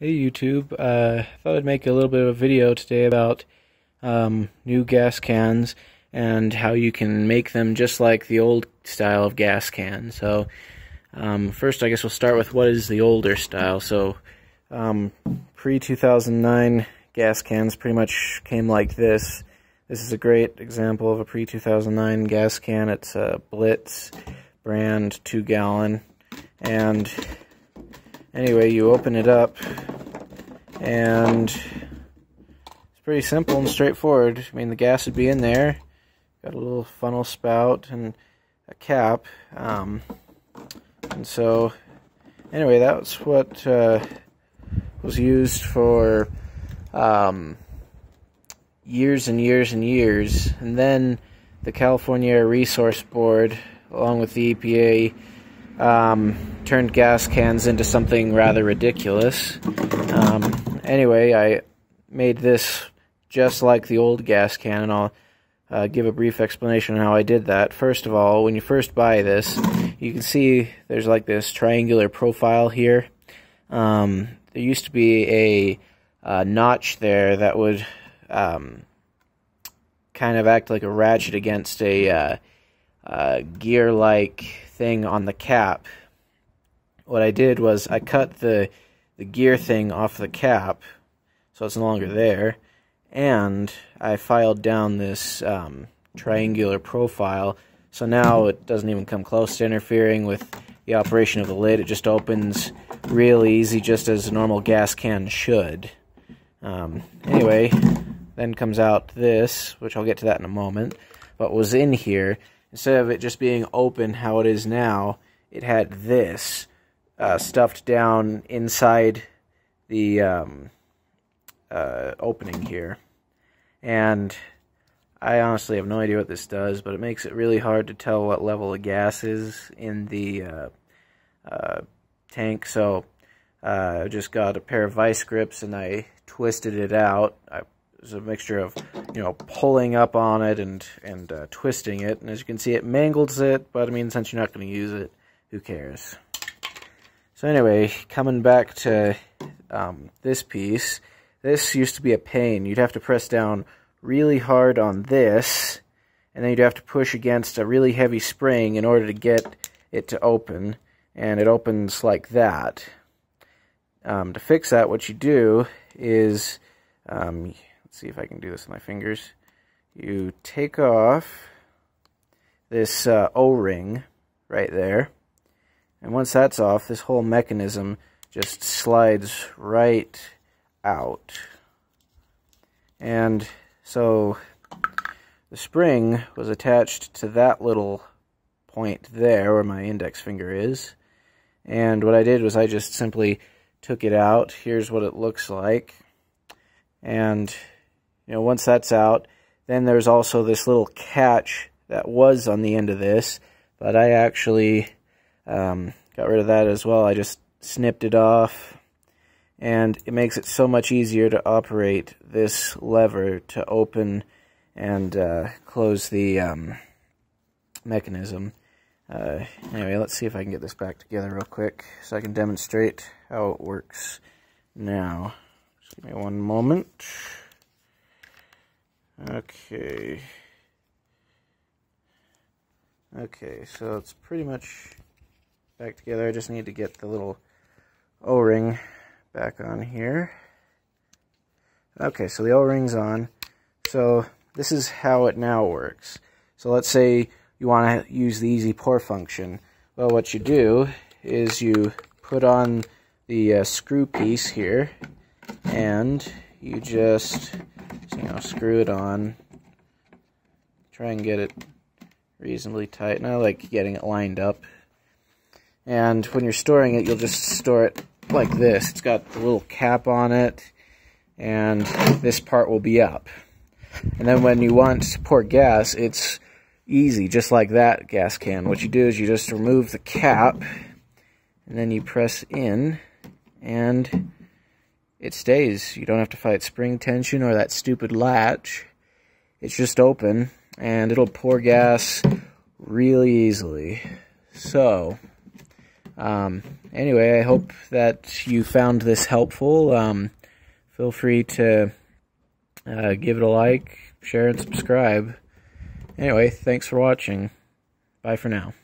Hey YouTube, uh, I thought I'd make a little bit of a video today about um, new gas cans and how you can make them just like the old style of gas can. So um, first I guess we'll start with what is the older style. So um, pre-2009 gas cans pretty much came like this. This is a great example of a pre-2009 gas can. It's a Blitz brand 2 gallon and anyway, you open it up, and it's pretty simple and straightforward. I mean, the gas would be in there, got a little funnel spout and a cap, um, and so anyway, that's what uh, was used for um, years and years and years, and then the California Resource Board, along with the EPA, um, turned gas cans into something rather ridiculous. Um, anyway, I made this just like the old gas can, and I'll uh, give a brief explanation on how I did that. First of all, when you first buy this, you can see there's like this triangular profile here. Um, there used to be a, a, notch there that would um, kind of act like a ratchet against a uh, uh, gear-like thing on the cap. What I did was I cut the the gear thing off the cap, so it's no longer there, and I filed down this um, triangular profile, so now it doesn't even come close to interfering with the operation of the lid. It just opens real easy, just as a normal gas can should. Um, anyway, then comes out this, which I'll get to that in a moment, but was in here instead of it just being open how it is now, it had this uh, stuffed down inside the um, uh, opening here. And I honestly have no idea what this does, but it makes it really hard to tell what level of gas is in the uh, uh tank. So uh, I just got a pair of vice grips and I twisted it out. I was a mixture of, you know, pulling up on it and, and uh, twisting it. And as you can see, it mangles it, but I mean, since you're not going to use it, who cares? So anyway, coming back to um, this piece, this used to be a pain. You'd have to press down really hard on this, and then you'd have to push against a really heavy spring in order to get it to open, and it opens like that. Um, to fix that, what you do is um, Let's see if I can do this with my fingers. You take off this uh, O-ring right there. And once that's off, this whole mechanism just slides right out. And so the spring was attached to that little point there where my index finger is. And what I did was I just simply took it out. Here's what it looks like. And you know, once that's out, then there's also this little catch that was on the end of this, but I actually um, got rid of that as well. I just snipped it off, and it makes it so much easier to operate this lever to open and uh, close the um, mechanism. Uh, anyway, let's see if I can get this back together real quick so I can demonstrate how it works now. Just give me one moment. Okay. Okay, so it's pretty much back together. I just need to get the little O-ring back on here. Okay, so the O-ring's on. So this is how it now works. So let's say you want to use the easy pour function. Well, what you do is you put on the uh, screw piece here, and you just you know, screw it on. Try and get it reasonably tight. And I like getting it lined up. And when you're storing it, you'll just store it like this. It's got the little cap on it, and this part will be up. And then when you want to pour gas, it's easy, just like that gas can. What you do is you just remove the cap, and then you press in, and it stays. You don't have to fight spring tension or that stupid latch. It's just open, and it'll pour gas really easily. So, Um, anyway, I hope that you found this helpful. Um, feel free to uh, give it a like, share, and subscribe. Anyway, thanks for watching. Bye for now.